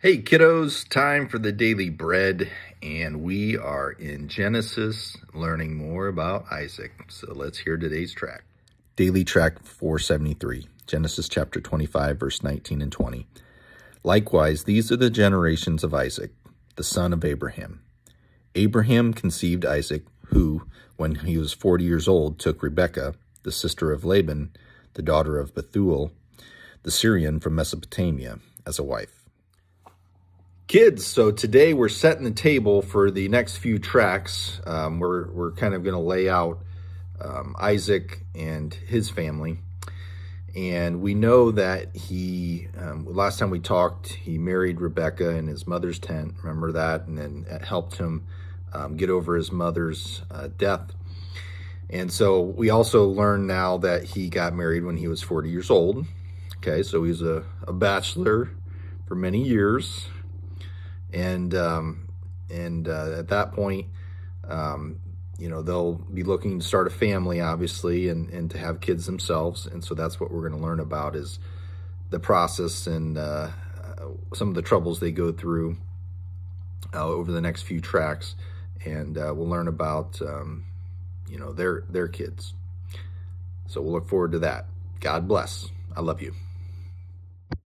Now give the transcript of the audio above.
Hey kiddos, time for the daily bread and we are in Genesis learning more about Isaac. So let's hear today's tract. Daily tract 473, Genesis chapter 25 verse 19 and 20. Likewise, these are the generations of Isaac, the son of Abraham. Abraham conceived Isaac, who, when he was 40 years old, took Rebekah, the sister of Laban, the daughter of Bethuel, the Syrian from Mesopotamia, as a wife. Kids, so today we're setting the table for the next few tracts. Um, we're, we're kind of going to lay out um, Isaac and his family. And we know that he, um, last time we talked, he married Rebecca in his mother's tent. Remember that? And then it helped him um, get over his mother's uh, death. And so we also learn now that he got married when he was 40 years old. Okay, so he's a, a bachelor for many years and um, and uh, at that point, um, you know, they'll be looking to start a family, obviously, and and to have kids themselves, and so that's what we're going to learn about is the process and uh, some of the troubles they go through uh, over the next few tracts, and uh, we'll learn about um, you know their their kids. So we'll look forward to that. God bless. I love you.